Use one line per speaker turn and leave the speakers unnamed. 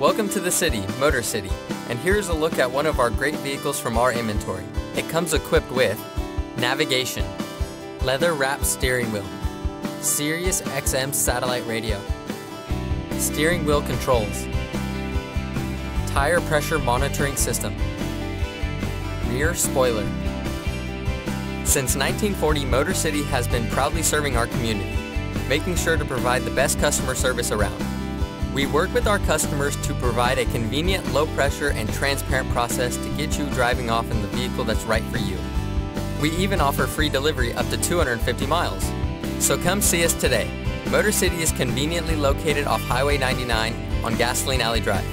Welcome to the city, Motor City, and here's a look at one of our great vehicles from our inventory. It comes equipped with navigation, leather wrapped steering wheel, Sirius XM satellite radio, steering wheel controls, tire pressure monitoring system, rear spoiler. Since 1940, Motor City has been proudly serving our community, making sure to provide the best customer service around. We work with our customers to provide a convenient, low pressure, and transparent process to get you driving off in the vehicle that's right for you. We even offer free delivery up to 250 miles. So come see us today. Motor City is conveniently located off Highway 99 on Gasoline Alley Drive.